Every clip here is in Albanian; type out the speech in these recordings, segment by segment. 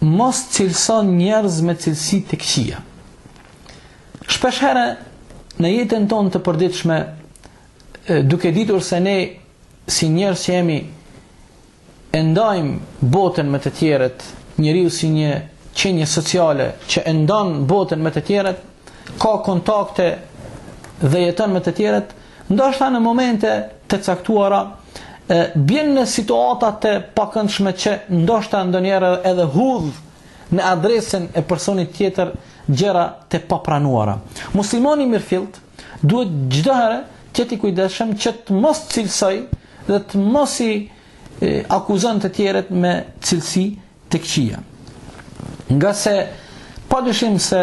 Mos cilëson njerëz me cilësi të këqija. Shpesh herë në jetën tonë të përditshme, duke ditur se ne si njerëz që jemi e ndajmë botën me të tjerët, njeriu si një qenie sociale që e ndan botën me të tjerët, ka kontakte dhe jeton me të tjerët, ndoshta në momente të caktuara bjen në situata të pakëndshme që ndoshta ndonjëherë edhe hudh në adresën e personit tjetër gjëra të papranuara. Muslimani i mirëfillt duhet çdo herë të jetë i kujdesshëm që të mos cilësoj dhe të mos i akuzon të tjerët me cilësi të këqija. Ngase pa dyshim se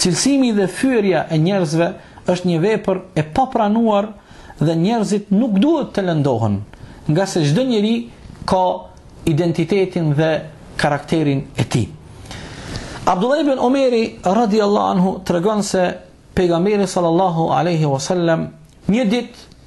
cilësimi dhe fyerja e njerëzve është një vepër e papranuar dhe njerëzit nuk duhet të lëndohen, ngase çdo njeri ka identitetin dhe karakterin e tij. Abdullah ibn Omeri radiallahu anhu tregon se pejgamberi sallallahu alaihi wasallam një ditë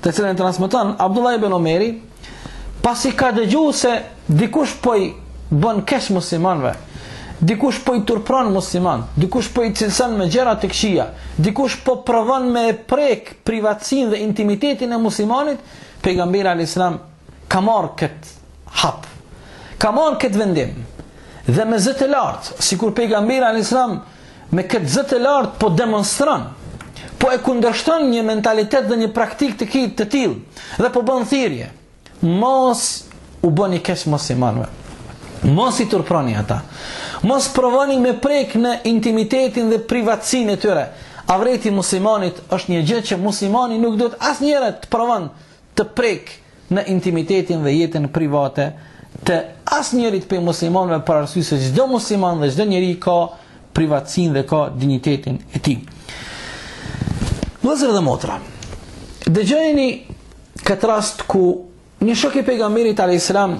të cilën e transmeton Abdullah ibn Omeri, pasi ka dëgju se dikush po i bën keq muslimanëve, dikush po i turpron muslimant, dikush po i cilëson me gjëra të këqija, dikush po provon me prek privatësinë dhe intimitetin e muslimanit, pejgamberi alayhis salam ka marrë kët hap. Ka marrë kët vendim. Dhe me zë të lartë, sikur pejgamberi alayhis salam Me këtë zë të lartë po demonstron, po e kundërshton një mentalitet dhe një praktik të tillë, dhe po bën thirrje, mos u bëni keq muslimanve, mos i turproni ata, mos provoni me prek në intimitetin dhe privatësinë e tyre, avreti i muslimanit është një gjë që muslimani nuk duhet asnjëherë të provon të prek në intimitetin dhe jetën private të asnjërit prej muslimanëve për arsye se çdo musliman dhe çdo njeri ka privatësinë dhe ka dinjitetin e tij. Vëllezër dhe motra, dëgjojeni këtë rast ku një shok i pejgamberit alayhis salam,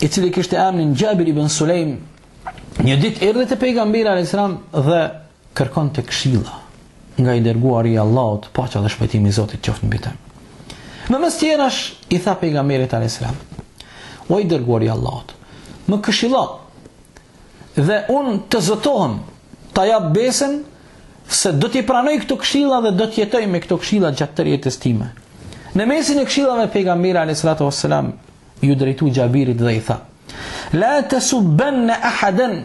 i cili kishte emrin Xhabir ibn Sulejm, një ditë erdhi te pejgamberi alayhis salam dhe Kërkonte këshilla nga i Dërguari i Allahut, paqja dhe shpëtimi i Zotit qoftë mbi të. Dhe mes tjerash i tha pejgamberit alajhiselam: O i Dërguari i Allahut, më këshillo dhe unë të zotohem, ta jap besën se do t'i pranoj këto këshilla dhe do të jetoj me këto këshilla gjatë tërë jetës time. Në mesin e këshillave pejgamberi alajhisalatu wassalam ju drejtu Xhabirit dhe i tha: La tasubbanna ahadan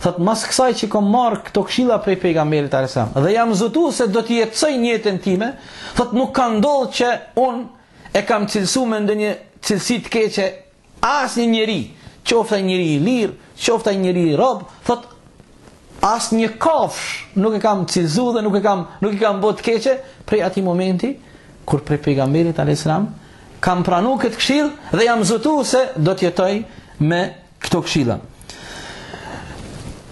Thotë mas kësaj që kam marr këto këshilla prej pejgamberit alayhis salam dhe jam zotu se do t'i jetësoj në jetën time, thotë nuk ka ndodhur që unë e kam cilësu me ndonjë cilësi të keqe asnjë njeri, qoftë ai njeri i lirë, qoftë ai njeri rob, thotë asnjë kafshë nuk e kam cilësu dhe nuk e kam nuk i kam bërë të keqe prej atij momenti kur prej pejgamberit alayhis salam kam pranu këtë këshillë dhe jam zotu se do të jetoj me këto këshilla.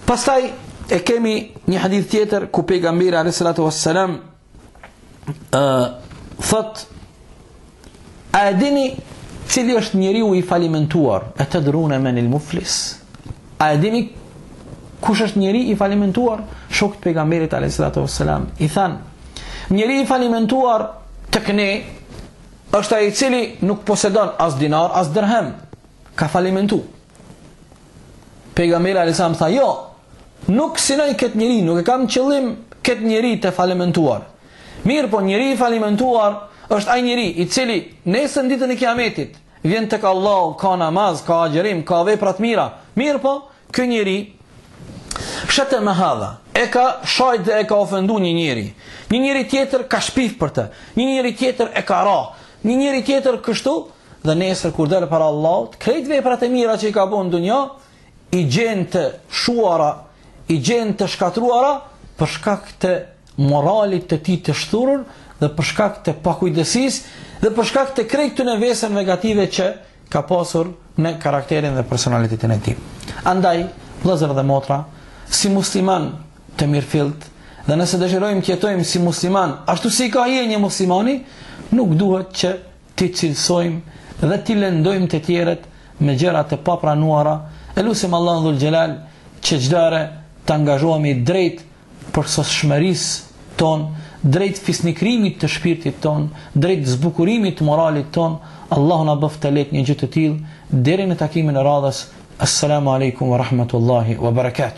Pastaj e kemi një hadith tjetër ku pejgamberi alayhi salatu wassalam ë thotë a e dini cili është njeriu i falimentuar etedrune menil muflis a e dini kush është njeri i falimentuar shokët e pejgamberit alayhi salatu wassalam i thanë njeri i falimentuar tek ne është ai i cili nuk posedon as dinar as dirhem Ka falimentu. Pejgamberi alayhis salam tha, "Jo, nuk synoj këtë njeri, nuk e kam qëllim këtë njeri të falimentuar." Mirëpo njeri i falimentuar është ai njeri i cili nesër ditën e Kiametit vjen tek Allahu, ka namaz, ka agjërim, ka vepra të mira. Mirëpo ky njeri sheteme hadha, e ka shajtë dhe e ka ofendu një njeri, një njeri tjetër ka shpifë për të, një njeri tjetër i ka ra, një njeri tjetër kështu, dhe nesër kur del para Allahut, krejt veprat e mira që i ka bë në dunja, i gjen të shuara, i gjen të shkatërruara për shkak të moralit të tij të shthurur dhe për shkak të pakujdesisë dhe për shkak të krejt atyne veseve negative që ka pasur në karakterin dhe personalitetin e tij. Andaj, vëllezër dhe motra, si muslimanë të mirëfilltë dhe nëse dëshirojmë të jetojmë si muslimanë, ashtu si i ka hije një muslimani, nuk duhet që t'i cilësojmë dhe t'i lëndojmë të tjerët me gjëra të papranuara, e lusim Allahun Dhul Xhelal që çdoherë të angazhohemi drejt përsosshmërisë tonë, drejt fisnikrimit të shpirtit tonë, drejt zbukurimit të moralit tonë, Allahu na bëftë të lehtë një gjë të tillë deri në takimin e radhës. Assalamu alaikum wa rahmatullahi wa barakatuh.